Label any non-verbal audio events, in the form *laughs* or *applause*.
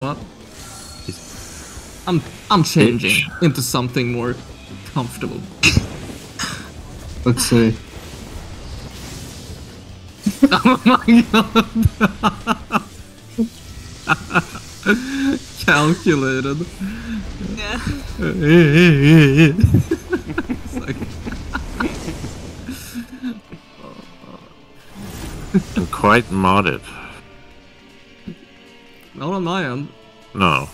What? I'm I'm changing into something more comfortable. *laughs* Let's see. *laughs* oh my god. *laughs* Calculated. Yeah. Like, I'm quite modded. Not on my end. No.